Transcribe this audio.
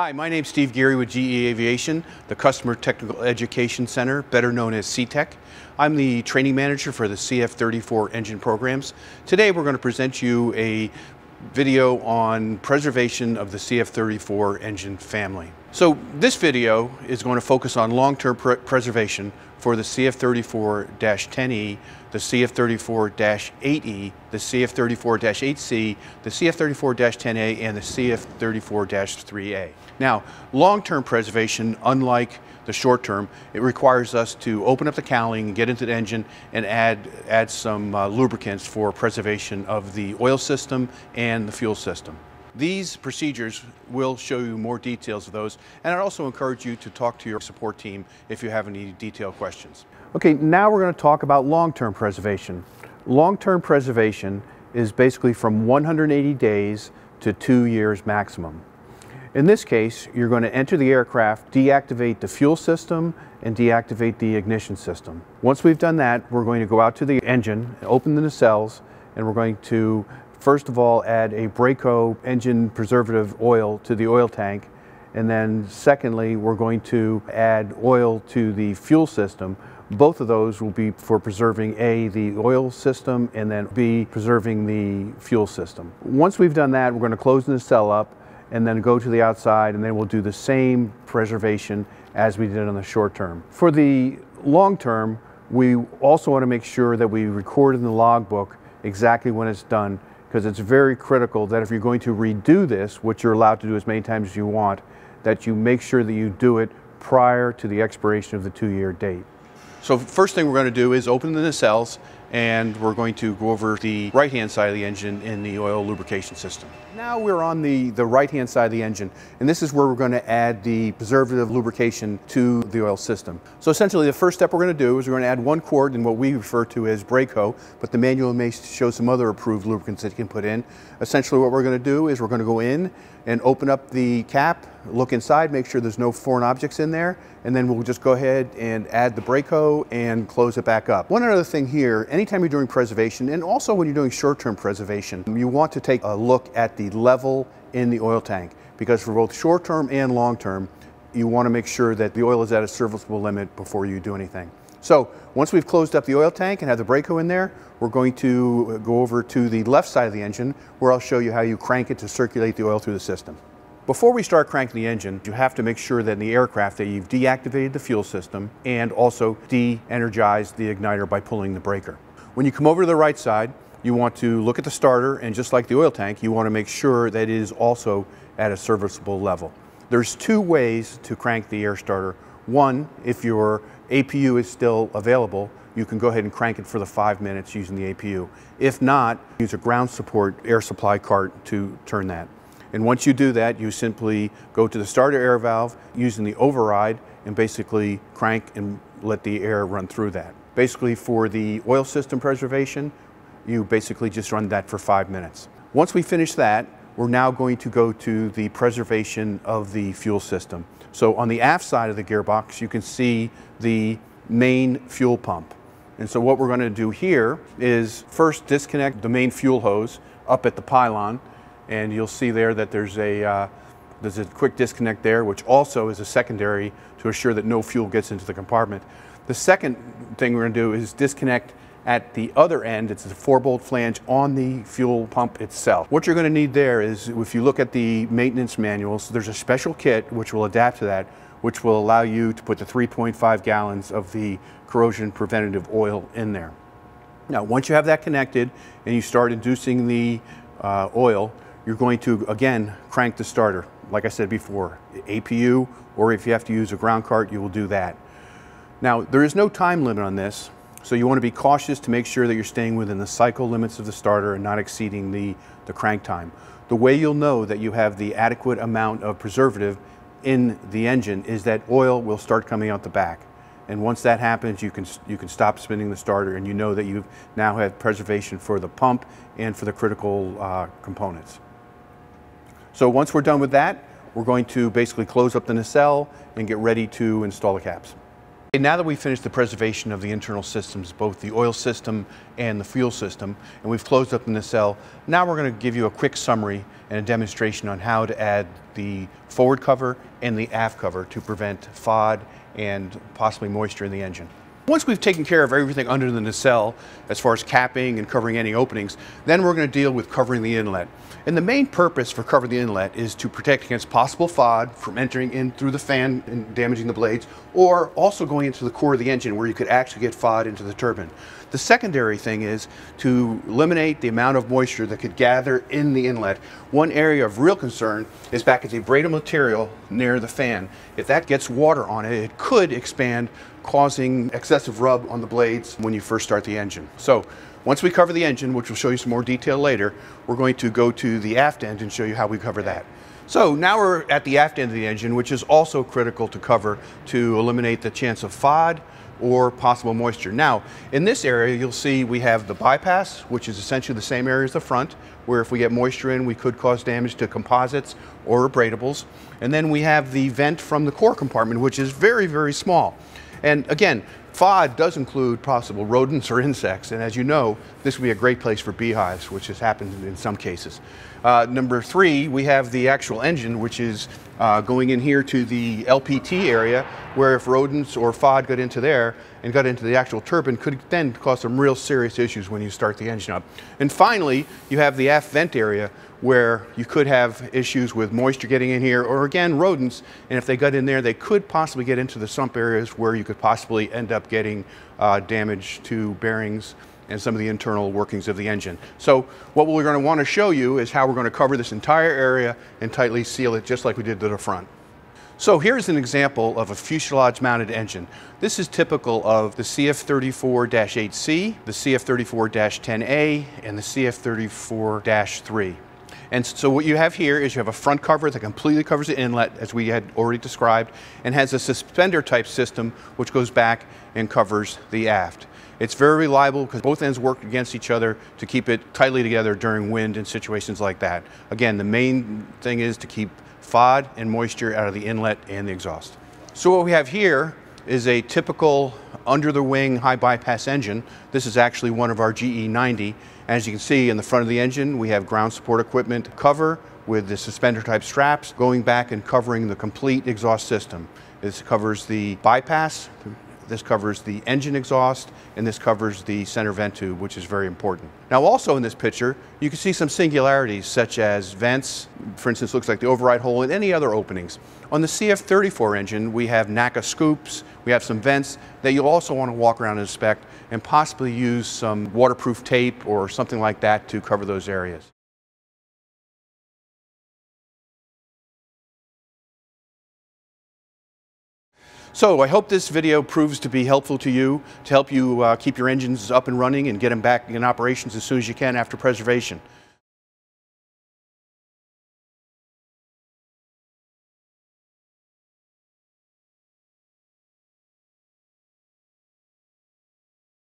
Hi, my name's Steve Geary with GE Aviation, the Customer Technical Education Center, better known as CTEC. I'm the training manager for the CF34 engine programs. Today we're going to present you a video on preservation of the CF34 engine family. So this video is going to focus on long-term pre preservation for the CF34-10E, the CF34-8E, the CF34-8C, the CF34-10A, and the CF34-3A. Now, long-term preservation, unlike the short term, it requires us to open up the cowling, get into the engine, and add, add some uh, lubricants for preservation of the oil system and the fuel system. These procedures will show you more details of those, and I'd also encourage you to talk to your support team if you have any detailed questions. Okay, now we're going to talk about long-term preservation. Long-term preservation is basically from 180 days to two years maximum. In this case, you're going to enter the aircraft, deactivate the fuel system, and deactivate the ignition system. Once we've done that, we're going to go out to the engine, open the nacelles, and we're going to first of all add a Brayco engine preservative oil to the oil tank. And then secondly, we're going to add oil to the fuel system. Both of those will be for preserving A, the oil system, and then B, preserving the fuel system. Once we've done that, we're going to close the cell up and then go to the outside and then we'll do the same preservation as we did on the short term. For the long term, we also want to make sure that we record in the logbook exactly when it's done because it's very critical that if you're going to redo this, which you're allowed to do as many times as you want, that you make sure that you do it prior to the expiration of the two-year date. So first thing we're going to do is open the nacelles and we're going to go over the right hand side of the engine in the oil lubrication system. Now we're on the, the right hand side of the engine and this is where we're going to add the preservative lubrication to the oil system. So essentially the first step we're going to do is we're going to add one quart in what we refer to as Brayco, but the manual may show some other approved lubricants that you can put in. Essentially what we're going to do is we're going to go in and open up the cap, look inside, make sure there's no foreign objects in there, and then we'll just go ahead and add the Brayco and close it back up. One other thing here, anytime you're doing preservation, and also when you're doing short-term preservation, you want to take a look at the level in the oil tank, because for both short-term and long-term, you want to make sure that the oil is at a serviceable limit before you do anything. So once we've closed up the oil tank and have the Brayco in there, we're going to uh, go over to the left side of the engine where I'll show you how you crank it to circulate the oil through the system. Before we start cranking the engine, you have to make sure that in the aircraft that you've deactivated the fuel system and also de-energized the igniter by pulling the breaker. When you come over to the right side, you want to look at the starter and just like the oil tank, you want to make sure that it is also at a serviceable level. There's two ways to crank the air starter. One, if your APU is still available, you can go ahead and crank it for the five minutes using the APU. If not, use a ground support air supply cart to turn that. And once you do that, you simply go to the starter air valve using the override and basically crank and let the air run through that. Basically for the oil system preservation, you basically just run that for five minutes. Once we finish that, we're now going to go to the preservation of the fuel system. So on the aft side of the gearbox, you can see the main fuel pump. And so what we're going to do here is first disconnect the main fuel hose up at the pylon. And you'll see there that there's a, uh, there's a quick disconnect there, which also is a secondary to assure that no fuel gets into the compartment. The second thing we're going to do is disconnect at the other end, it's a four bolt flange on the fuel pump itself. What you're going to need there is, if you look at the maintenance manuals, there's a special kit which will adapt to that, which will allow you to put the 3.5 gallons of the corrosion preventative oil in there. Now, once you have that connected and you start inducing the uh, oil, you're going to, again, crank the starter. Like I said before, APU, or if you have to use a ground cart, you will do that. Now, there is no time limit on this, so you want to be cautious to make sure that you're staying within the cycle limits of the starter and not exceeding the, the crank time. The way you'll know that you have the adequate amount of preservative in the engine is that oil will start coming out the back. And once that happens, you can, you can stop spinning the starter and you know that you now have preservation for the pump and for the critical uh, components. So once we're done with that, we're going to basically close up the nacelle and get ready to install the caps. And Now that we've finished the preservation of the internal systems, both the oil system and the fuel system, and we've closed up the nacelle, now we're going to give you a quick summary and a demonstration on how to add the forward cover and the aft cover to prevent FOD and possibly moisture in the engine. Once we've taken care of everything under the nacelle, as far as capping and covering any openings, then we're going to deal with covering the inlet. And the main purpose for covering the inlet is to protect against possible FOD from entering in through the fan and damaging the blades, or also going into the core of the engine where you could actually get FOD into the turbine. The secondary thing is to eliminate the amount of moisture that could gather in the inlet. One area of real concern is back at the abradable material near the fan. If that gets water on it, it could expand, causing excessive rub on the blades when you first start the engine. So once we cover the engine, which we'll show you some more detail later, we're going to go to the aft end and show you how we cover that. So now we're at the aft end of the engine, which is also critical to cover to eliminate the chance of FOD or possible moisture. Now, in this area, you'll see we have the bypass, which is essentially the same area as the front, where if we get moisture in, we could cause damage to composites or abradables. And then we have the vent from the core compartment, which is very, very small. And again, FOD does include possible rodents or insects, and as you know, this would be a great place for beehives, which has happened in some cases. Uh, number three, we have the actual engine, which is uh, going in here to the LPT area, where if rodents or FOD got into there and got into the actual turbine, could then cause some real serious issues when you start the engine up. And finally, you have the aft vent area, where you could have issues with moisture getting in here, or again, rodents, and if they got in there, they could possibly get into the sump areas where you could possibly end up getting uh, damage to bearings and some of the internal workings of the engine. So what we're going to want to show you is how we're going to cover this entire area and tightly seal it just like we did to the front. So here's an example of a fuselage mounted engine. This is typical of the CF34-8C, the CF34-10A, and the CF34-3. And so what you have here is you have a front cover that completely covers the inlet, as we had already described, and has a suspender type system which goes back and covers the aft. It's very reliable because both ends work against each other to keep it tightly together during wind and situations like that. Again, the main thing is to keep FOD and moisture out of the inlet and the exhaust. So what we have here is a typical under the wing high bypass engine. This is actually one of our GE90. As you can see in the front of the engine, we have ground support equipment cover with the suspender type straps going back and covering the complete exhaust system. This covers the bypass, this covers the engine exhaust, and this covers the center vent tube, which is very important. Now also in this picture, you can see some singularities such as vents, for instance, looks like the override hole and any other openings. On the CF34 engine, we have NACA scoops, we have some vents that you'll also want to walk around and inspect and possibly use some waterproof tape or something like that to cover those areas. So I hope this video proves to be helpful to you, to help you uh, keep your engines up and running and get them back in operations as soon as you can after preservation.